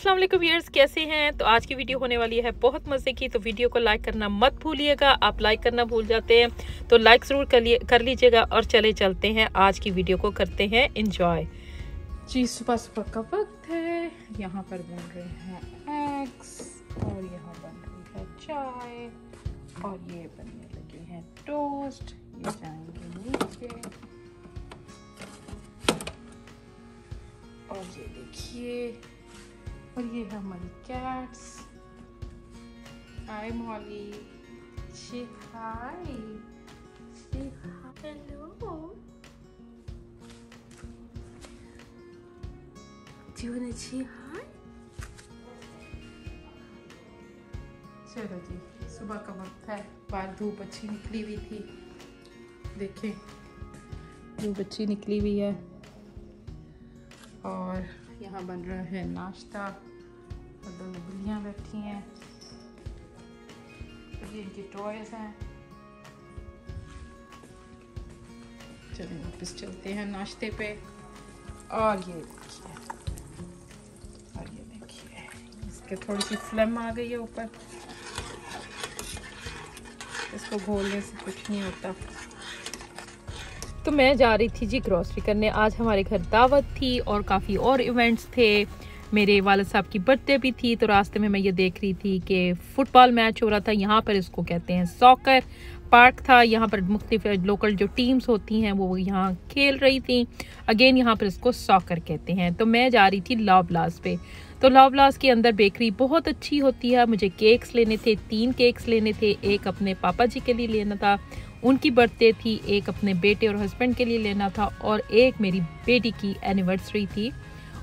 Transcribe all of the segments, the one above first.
अस्सलाम वालेकुम व्यूअर्स कैसे हैं? तो आज की वीडियो होने वाली है बहुत मज़े की तो वीडियो को लाइक करना मत भूलिएगा। आप लाइक करना भूल जाते हैं तो लाइक ज़रूर कर, कर लीजिएगा और चले चलते हैं आज की वीडियो को करते हैं। इंजॉय जी सुबह सुबह का वक्त है। यहाँ पर बन रहे हैं एग्स और यहाँ बन रही है चाय और ये बनने लगे हैं टोस्ट ये जाएँगे नीचे। और ये देखिए और ये है हमारी cats hi Molly she hi. Say hello. Do you wanna say hi? चलो जी सुबह का वक्त है. बाहर धूप अच्छी निकली हुई थी. देखें धूप अच्छी निकली हुई है. और यहाँ बन रहा है नाश्ता। और दोनों बिल्लियाँ बैठी हैं। ये इनकी टॉयज हैं। चलिए वापस चलते हैं नाश्ते पे। और ये देखिए। और ये देखिए। इसके थोड़ी सी फ्लेम आ गई है ऊपर। इसको घोलने से कुछ नहीं होता। तो मैं जा रही थी जी ग्रॉसरी करने। आज हमारे घर दावत थी और काफ़ी और इवेंट्स थे। मेरे वाल साहब की बर्थडे भी थी तो रास्ते में मैं ये देख रही थी कि फुटबॉल मैच हो रहा था। यहाँ पर इसको कहते हैं सॉकर पार्क था। यहाँ पर मुख्तफ लोकल जो टीम्स होती हैं, वो यहाँ खेल रही थी। अगेन यहाँ पर इसको सॉकर कहते हैं। तो मैं जा रही थी लॉबलास पे। तो लॉबलास के अंदर बेकरी बहुत अच्छी होती है। मुझे केक्स लेने थे, तीन केक्स लेने थे। एक अपने पापा जी के लिए लेना था। उनकी बर्थडे थी, एक अपने बेटे और हस्बैंड के लिए लेना था और एक मेरी बेटी की एनिवर्सरी थी।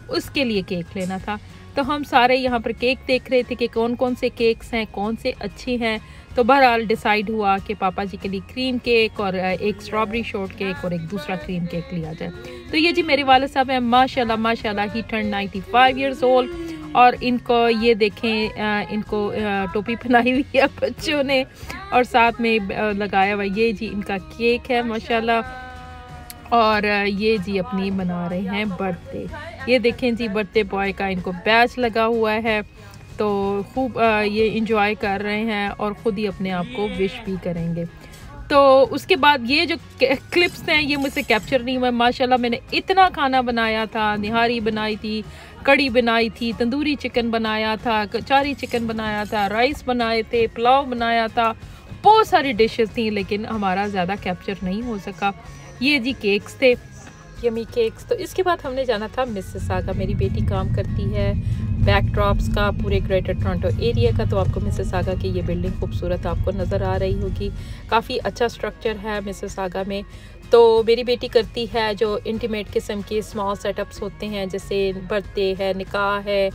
उसके लिए केक लेना था। तो हम सारे यहाँ पर केक देख रहे थे कि कौन कौन से केक्स हैं कौन से अच्छे हैं। तो बहरहाल डिसाइड हुआ कि पापा जी के लिए क्रीम केक और एक स्ट्रॉबेरी शॉर्ट केक और एक दूसरा क्रीम केक लिया जाए। तो ये जी मेरे वाले साहब हैं, माशाल्लाह माशाल्लाह he turn 95 five years old और इनको, ये देखें इनको टोपी पहनाई हुई है बच्चों ने और साथ में लगाया हुआ ये जी इनका केक है, माशाल्लाह। और ये जी अपनी मना रहे हैं बर्थडे। ये देखें जी, बर्थडे बॉय का इनको बैच लगा हुआ है। तो खूब ये इंजॉय कर रहे हैं और ख़ुद ही अपने आप को विश भी करेंगे। तो उसके बाद ये जो क्लिप्स हैं, ये मुझसे कैप्चर नहीं हुआ माशाल्लाह, मैंने इतना खाना बनाया था, निहारी बनाई थी। कड़ी बनाई थी, तंदूरी चिकन बनाया था, कचारी चिकन बनाया था, राइस बनाए थे, पुलाव बनाया था। बहुत सारी डिशेस थी, लेकिन हमारा ज़्यादा कैप्चर नहीं हो सका। ये जी केक्स थे। यमी केक्स तो इसके बाद हमने जाना था मिसेस आगा मेरी बेटी काम करती है। बैकड्रॉप्स का पूरे ग्रेटर टोरंटो एरिया का। तो आपको मिसेस आगा की ये बिल्डिंग खूबसूरत आपको नज़र आ रही होगी। काफ़ी अच्छा स्ट्रक्चर है मिसेस आगा में। तो मेरी बेटी करती है जो इंटीमेट किस्म के स्मॉल सेटअप्स होते हैं, जैसे बर्थडे है, निकाह है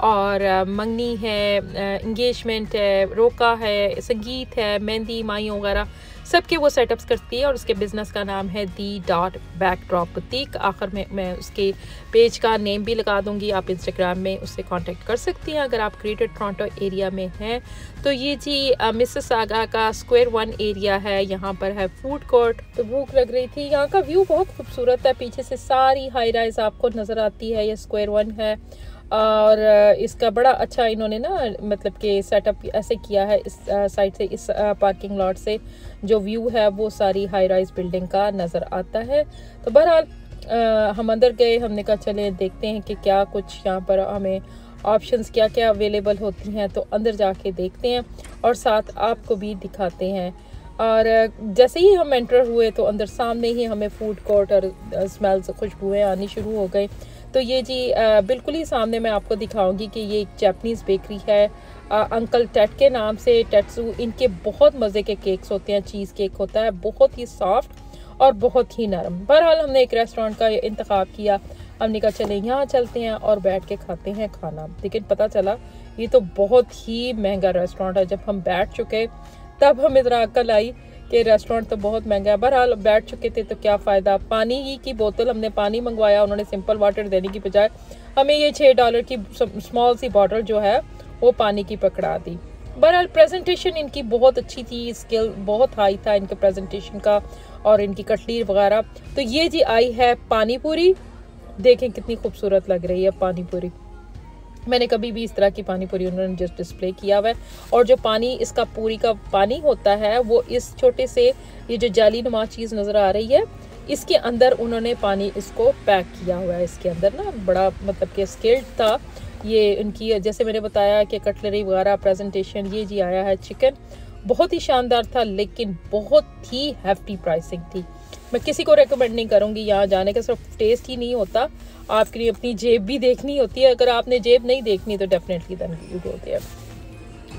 और मंगनी है इंगेजमेंट है, रोका है संगीत है, मेहंदी माई वगैरह, सबके वो सेटअप्स करती है और उसके बिज़नेस का नाम है दी डॉट बैक ड्रॉप आखिर में मैं उसके पेज का नेम भी लगा दूँगी, आप इंस्टाग्राम में उससे कांटेक्ट कर सकती हैं। अगर आप ग्रेटर टोरंटो एरिया में हैं तो ये जी मिसेस आगा का स्क्वायर वन एरिया है, यहाँ पर है फ़ूड कोर्ट तो भूख लग रही थी, यहाँ का व्यू बहुत खूबसूरत है, पीछे से सारी हाई राइज आपको नज़र आती है, ये स्क्वायर वन है। और इसका बड़ा अच्छा इन्होंने ना मतलब कि सेटअप ऐसे किया है इस साइड से, इस पार्किंग लॉट से। जो व्यू है वो सारी हाई राइज बिल्डिंग का नज़र आता है। तो बहरहाल हम अंदर गए, हमने कहा चले देखते हैं कि क्या कुछ यहाँ पर हमें ऑप्शंस क्या क्या अवेलेबल होती हैं तो अंदर जाके देखते हैं और साथ आपको भी दिखाते हैं। और, जैसे ही हम एंटर हुए तो अंदर सामने ही हमें फ़ूड कोर्ट और स्मेल्स खुशबुएँ आनी शुरू हो गई। तो ये जी बिल्कुल ही सामने मैं आपको दिखाऊँगी कि ये एक जैपनीज़ बेकरी है। आ, अंकल टेट के नाम से टेट्सू इनके बहुत मज़े के केक्स होते हैं चीज़ केक होता है बहुत ही सॉफ्ट और बहुत ही नरम। बहरहाल हमने एक रेस्टोरेंट का इंतखब किया। हमने कहा चले यहाँ चलते हैं और बैठ के खाते हैं खाना। लेकिन पता चला ये तो बहुत ही महँगा रेस्टोरेंट है। जब हम बैठ चुके तब हमें ज़रा अक्ल आई कि रेस्टोरेंट तो बहुत महँगा है, बहरहाल बैठ चुके थे तो क्या फ़ायदा? पानी ही की बोतल हमने पानी मंगवाया, उन्होंने सिंपल वाटर देने की बजाय हमें ये छः डॉलर की स्मॉल सी बॉटल जो है, वो पानी की पकड़ा दी। बहरहाल प्रेजेंटेशन इनकी बहुत अच्छी थी स्किल बहुत हाई था इनके प्रेजेंटेशन का और इनकी कटली वगैरह। तो ये जी आई है पानी पूरी देखें कितनी खूबसूरत लग रही है पानी पूरी मैंने कभी भी इस तरह की पानी पूरी उन्होंने जस्ट डिस्प्ले किया हुआ है। और जो पानी, इसका पूरी का पानी होता है, वो इस छोटे से, ये जो जाली नुमा चीज़ नज़र आ रही है, इसके अंदर उन्होंने पानी इसको पैक किया हुआ है। इसके अंदर ना बड़ा मतलब कि स्केल्ड था। ये उनकी, जैसे मैंने बताया कि कटलरी वगैरह प्रेजेंटेशन ये जी आया है चिकन बहुत ही शानदार था, लेकिन बहुत ही हैफ्टी प्राइसिंग थी। मैं किसी को रेकमेंड नहीं करूँगी, यहाँ जाने का सिर्फ़ टेस्ट ही नहीं होता। आपके लिए अपनी जेब भी देखनी होती है। अगर आपने जेब नहीं देखनी तो डेफिनेटली देन यू गो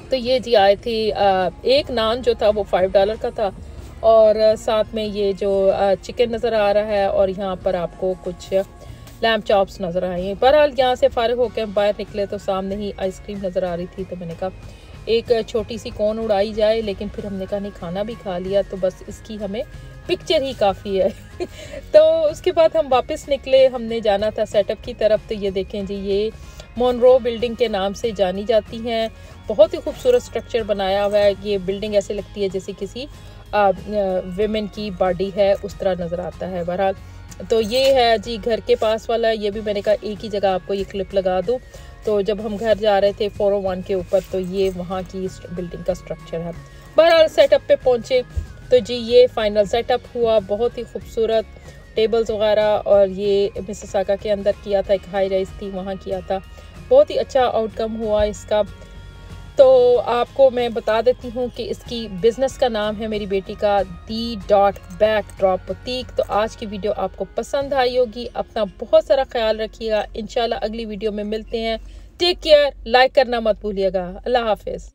तो ये जी, आए थी एक नान जो था, वो फाइव डॉलर का था। और साथ में ये जो चिकन नज़र आ रहा है, और यहाँ पर आपको कुछ लैम्प चॉप्स नज़र आए हैं। बहरहाल, यहाँ से फारिग होकर बाहर निकले तो सामने ही आइसक्रीम नज़र आ रही थी तो मैंने कहा एक छोटी सी कौन उड़ाई जाए, लेकिन फिर हमने कहा, नहीं, खाना भी खा लिया। तो बस इसकी हमें पिक्चर ही काफ़ी है। तो उसके बाद हम वापस निकले, हमने जाना था सेटअप की तरफ़। तो ये देखें जी, ये मोनरो बिल्डिंग के नाम से जानी जाती हैं। बहुत ही खूबसूरत स्ट्रक्चर बनाया हुआ है। ये बिल्डिंग ऐसे लगती है जैसे किसी वेमेन की बॉडी है, उस तरह नज़र आता है बहरहाल। तो ये है जी, घर के पास वाला। ये भी मैंने कहा, एक ही जगह आपको ये क्लिप लगा दूँ। तो जब हम घर जा रहे थे फोर वन के ऊपर तो ये वहाँ की बिल्डिंग का स्ट्रक्चर है। बहरहाल सेटअप पे पहुँचे तो जी ये फाइनल सेटअप हुआ। बहुत ही खूबसूरत टेबल्स वगैरह और ये मिसाका के अंदर किया था, एक हाई राइस थी, वहाँ किया था। बहुत ही अच्छा आउटकम हुआ इसका। तो आपको मैं बता देती हूँ कि इसकी बिज़नेस का नाम है मेरी बेटी का the dot back drop boutique तो आज की वीडियो आपको पसंद आई होगी। अपना बहुत सारा ख्याल रखिएगा। इंशाल्लाह अगली वीडियो में मिलते हैं। टेक केयर लाइक करना मत भूलिएगा। अल्लाह हाफिज़।